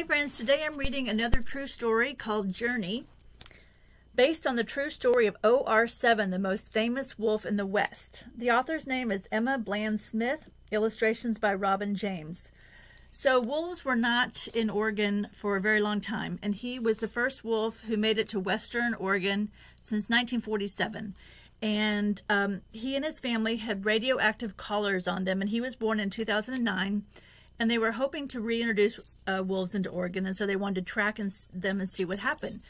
Hey friends, today I'm reading another true story called Journey, based on the true story of OR7, the most famous wolf in the West. The author's name is Emma Bland Smith, illustrations by Robin James. So, wolves were not in Oregon for a very long time, and he was the first wolf who made it to Western Oregon since 1947. And um, he and his family had radioactive collars on them, and he was born in 2009 and they were hoping to reintroduce uh, wolves into Oregon, and so they wanted to track and, them and see what happened.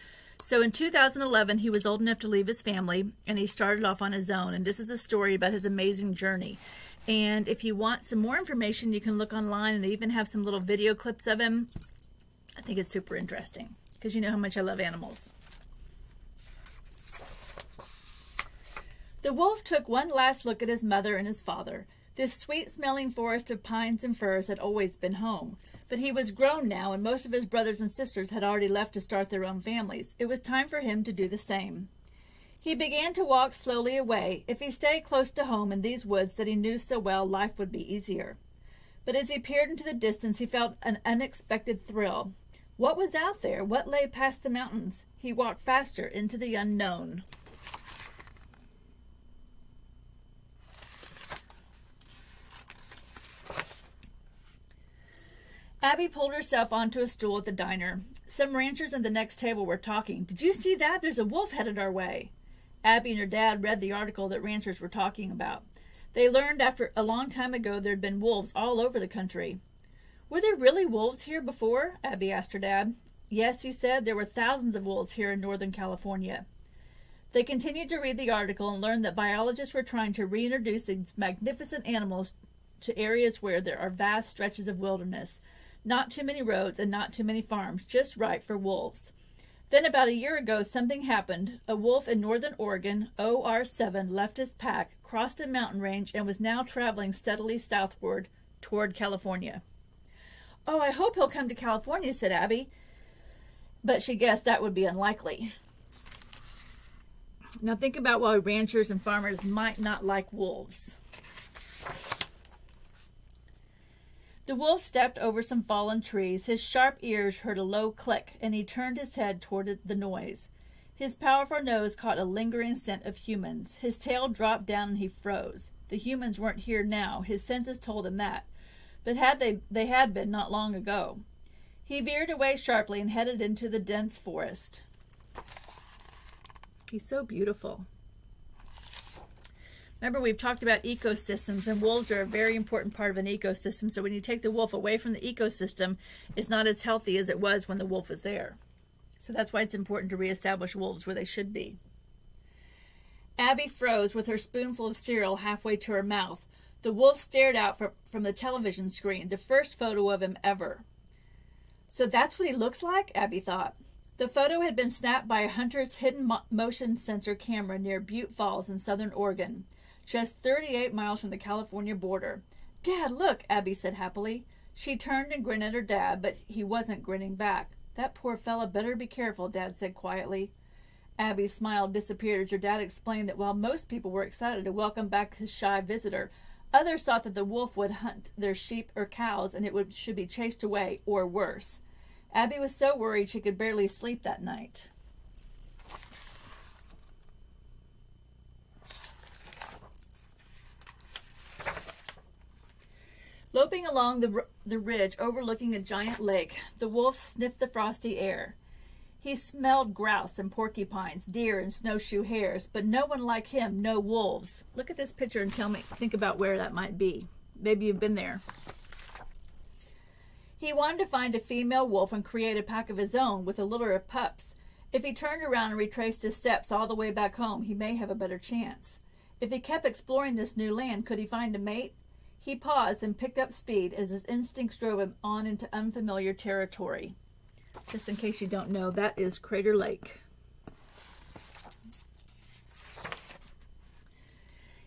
So in 2011, he was old enough to leave his family, and he started off on his own. And this is a story about his amazing journey. And if you want some more information, you can look online, and they even have some little video clips of him. I think it's super interesting because you know how much I love animals. The wolf took one last look at his mother and his father. This sweet smelling forest of pines and firs had always been home. But he was grown now, and most of his brothers and sisters had already left to start their own families. It was time for him to do the same. He began to walk slowly away. If he stayed close to home in these woods that he knew so well, life would be easier. But as he peered into the distance, he felt an unexpected thrill. What was out there? What lay past the mountains? He walked faster into the unknown. Abby pulled herself onto a stool at the diner. Some ranchers at the next table were talking. Did you see that? There's a wolf headed our way. Abby and her dad read the article that ranchers were talking about. They learned after a long time ago there had been wolves all over the country. Were there really wolves here before? Abby asked her dad. Yes, he said, there were thousands of wolves here in Northern California. They continued to read the article and learned that biologists were trying to reintroduce these magnificent animals to areas where there are vast stretches of wilderness. Not too many roads and not too many farms, just right for wolves. Then, about a year ago, something happened. A wolf in northern Oregon, OR7, left his pack, crossed a mountain range, and was now traveling steadily southward toward California. Oh, I hope he'll come to California, said Abby. But she guessed that would be unlikely. Now, think about why ranchers and farmers might not like wolves. The wolf stepped over some fallen trees. His sharp ears heard a low click, and he turned his head toward the noise. His powerful nose caught a lingering scent of humans. His tail dropped down and he froze. The humans weren't here now. His senses told him that. But had they they had been not long ago. He veered away sharply and headed into the dense forest. He's so beautiful. Remember, we've talked about ecosystems, and wolves are a very important part of an ecosystem. So when you take the wolf away from the ecosystem, it's not as healthy as it was when the wolf was there. So that's why it's important to reestablish wolves where they should be. Abby froze with her spoonful of cereal halfway to her mouth. The wolf stared out from, from the television screen, the first photo of him ever. So that's what he looks like, Abby thought. The photo had been snapped by a hunter's hidden mo motion sensor camera near Butte Falls in southern Oregon just 38 miles from the California border. Dad, look, Abby said happily. She turned and grinned at her dad, but he wasn't grinning back. That poor fellow better be careful, Dad said quietly. Abby's smile disappeared as her dad explained that while most people were excited to welcome back his shy visitor, others thought that the wolf would hunt their sheep or cows and it would, should be chased away, or worse. Abby was so worried she could barely sleep that night. Loping along the, the ridge overlooking a giant lake, the wolf sniffed the frosty air. He smelled grouse and porcupines, deer and snowshoe hares, but no one like him, no wolves. Look at this picture and tell me, think about where that might be. Maybe you've been there. He wanted to find a female wolf and create a pack of his own with a litter of pups. If he turned around and retraced his steps all the way back home, he may have a better chance. If he kept exploring this new land, could he find a mate? He paused and picked up speed as his instincts drove him on into unfamiliar territory. Just in case you don't know, that is Crater Lake.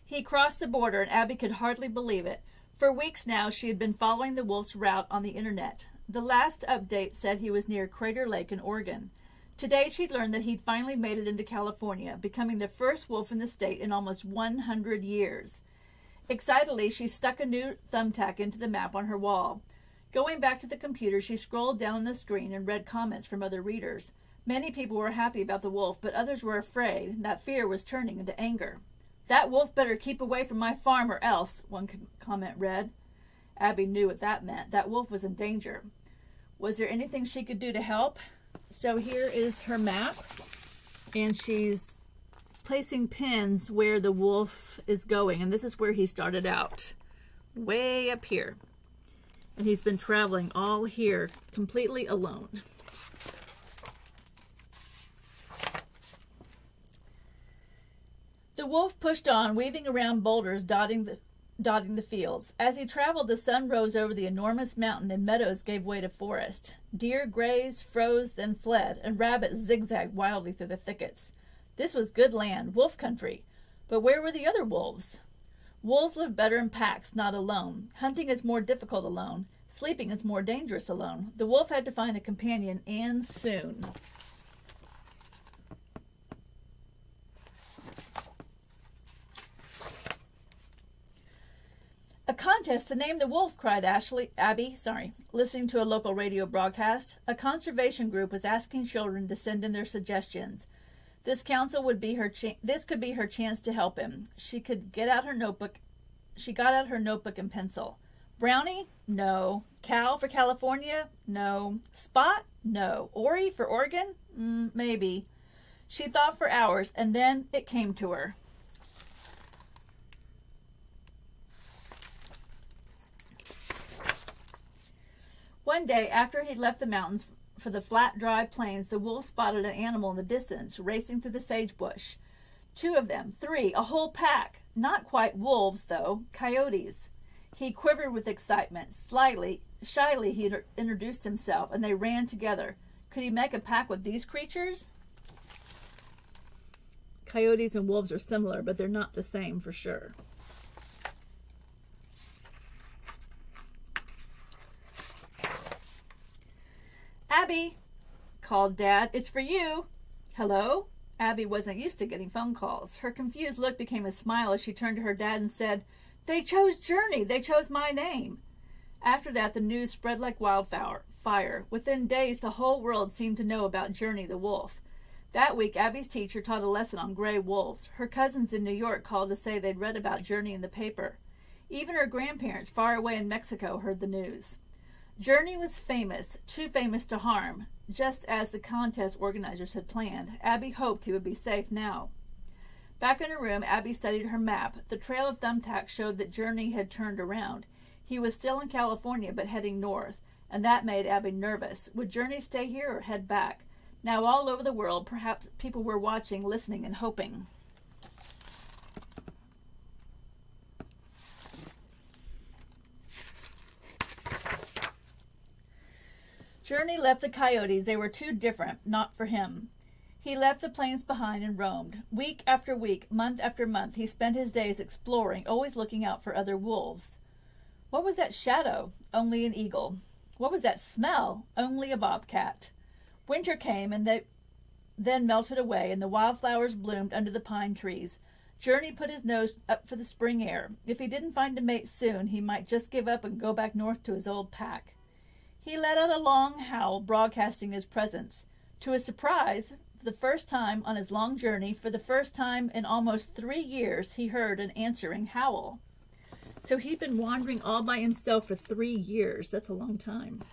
He crossed the border, and Abby could hardly believe it. For weeks now, she had been following the wolf's route on the internet. The last update said he was near Crater Lake in Oregon. Today, she'd learned that he'd finally made it into California, becoming the first wolf in the state in almost 100 years. Excitedly, she stuck a new thumbtack into the map on her wall. Going back to the computer, she scrolled down the screen and read comments from other readers. Many people were happy about the wolf, but others were afraid, and that fear was turning into anger. That wolf better keep away from my farm or else, one comment read. Abby knew what that meant. That wolf was in danger. Was there anything she could do to help? So here is her map, and she's placing pins where the wolf is going, and this is where he started out, way up here. And he's been traveling all here completely alone. The wolf pushed on, weaving around boulders dotting the dotting the fields. As he traveled, the sun rose over the enormous mountain, and meadows gave way to forest. Deer grazed, froze, then fled, and rabbits zigzagged wildly through the thickets. This was good land, wolf country. But where were the other wolves? Wolves live better in packs, not alone. Hunting is more difficult alone. Sleeping is more dangerous alone. The wolf had to find a companion, and soon. A contest to name the wolf, cried Ashley, Abby, sorry, listening to a local radio broadcast. A conservation group was asking children to send in their suggestions. This council would be her cha- this could be her chance to help him. She could get out her notebook. She got out her notebook and pencil. Brownie? No. Cal for California? No. Spot? No. Ori for Oregon? Mm, maybe. She thought for hours and then it came to her. One day, after he'd left the mountains for the flat, dry plains, the wolf spotted an animal in the distance, racing through the sagebush. Two of them, three, a whole pack. Not quite wolves, though, coyotes. He quivered with excitement. Slyly, shyly, he introduced himself, and they ran together. Could he make a pack with these creatures? Coyotes and wolves are similar, but they're not the same for sure. Abby, called Dad. It's for you. Hello? Abby wasn't used to getting phone calls. Her confused look became a smile as she turned to her dad and said, They chose Journey. They chose my name. After that, the news spread like wildfire. Within days, the whole world seemed to know about Journey the wolf. That week, Abby's teacher taught a lesson on gray wolves. Her cousins in New York called to say they'd read about Journey in the paper. Even her grandparents, far away in Mexico, heard the news. Journey was famous, too famous to harm, just as the contest organizers had planned. Abby hoped he would be safe now. Back in her room, Abby studied her map. The trail of thumbtacks showed that Journey had turned around. He was still in California, but heading north, and that made Abby nervous. Would Journey stay here or head back? Now, all over the world, perhaps people were watching, listening, and hoping. Journey left the coyotes. They were too different, not for him. He left the plains behind and roamed. Week after week, month after month, he spent his days exploring, always looking out for other wolves. What was that shadow? Only an eagle. What was that smell? Only a bobcat. Winter came and they then melted away, and the wildflowers bloomed under the pine trees. Journey put his nose up for the spring air. If he didn't find a mate soon, he might just give up and go back north to his old pack. He let out a long howl, broadcasting his presence. To his surprise, the first time on his long journey, for the first time in almost three years, he heard an answering howl. So he'd been wandering all by himself for three years. That's a long time.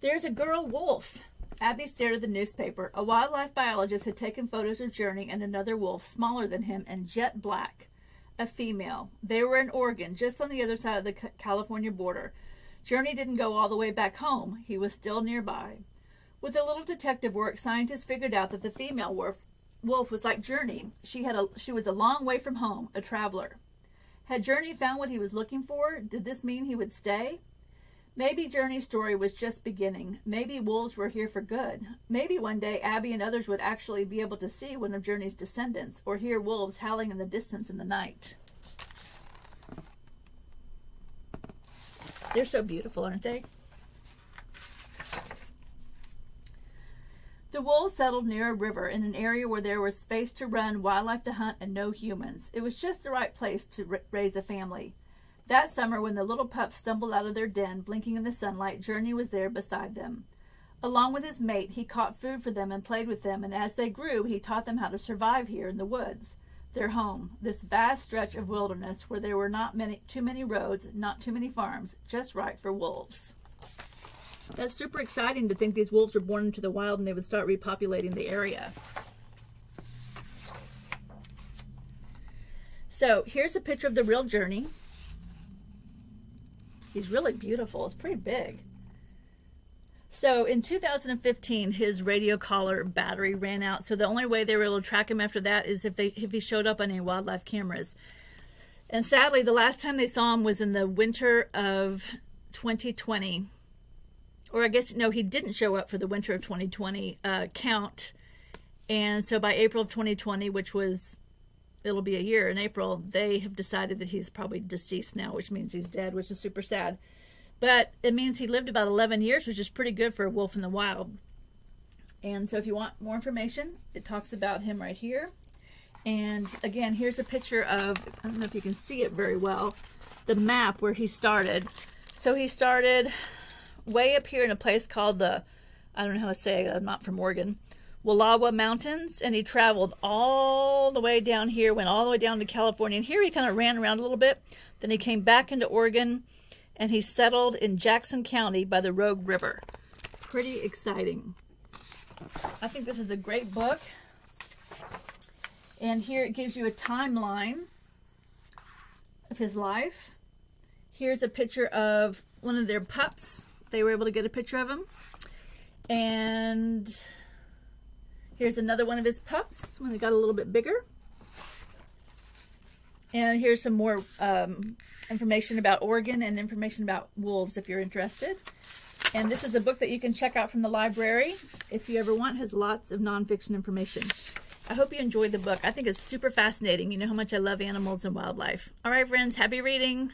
There's a girl wolf. Abby stared at the newspaper. A wildlife biologist had taken photos of Journey and another wolf smaller than him and jet black a female. They were in Oregon, just on the other side of the California border. Journey didn't go all the way back home, he was still nearby. With a little detective work, scientists figured out that the female wolf, wolf was like Journey. She had a, she was a long way from home, a traveler. Had Journey found what he was looking for? Did this mean he would stay? Maybe Journey's story was just beginning. Maybe wolves were here for good. Maybe one day Abby and others would actually be able to see one of Journey's descendants or hear wolves howling in the distance in the night. They're so beautiful, aren't they? The wolves settled near a river in an area where there was space to run, wildlife to hunt, and no humans. It was just the right place to raise a family. That summer, when the little pups stumbled out of their den, blinking in the sunlight, Journey was there beside them. Along with his mate, he caught food for them and played with them, and as they grew, he taught them how to survive here in the woods, their home, this vast stretch of wilderness where there were not many too many roads, not too many farms, just right for wolves. That's super exciting to think these wolves were born into the wild and they would start repopulating the area. So here's a picture of the real journey. He's really beautiful. It's pretty big. So in 2015, his radio collar battery ran out. So the only way they were able to track him after that is if they if he showed up on any wildlife cameras. And sadly, the last time they saw him was in the winter of 2020 or I guess no, he didn't show up for the winter of 2020 uh, count. And so by April of 2020, which was it'll be a year in April, they have decided that he's probably deceased now, which means he's dead, which is super sad. But it means he lived about 11 years, which is pretty good for a wolf in the wild. And so if you want more information, it talks about him right here. And again, here's a picture of, I don't know if you can see it very well, the map where he started. So he started way up here in a place called the, I don't know how to say it, I'm not from Oregon, Wallowa Mountains, and he traveled all the way down here, went all the way down to California, and here he kind of ran around a little bit. Then he came back into Oregon, and he settled in Jackson County by the Rogue River. Pretty exciting. I think this is a great book. And here it gives you a timeline of his life. Here's a picture of one of their pups they were able to get a picture of him. And here's another one of his pups when he got a little bit bigger. And here's some more um, information about Oregon and information about wolves if you're interested. And this is a book that you can check out from the library if you ever want. It has lots of nonfiction information. I hope you enjoyed the book. I think it's super fascinating. You know how much I love animals and wildlife. All right, friends, happy reading.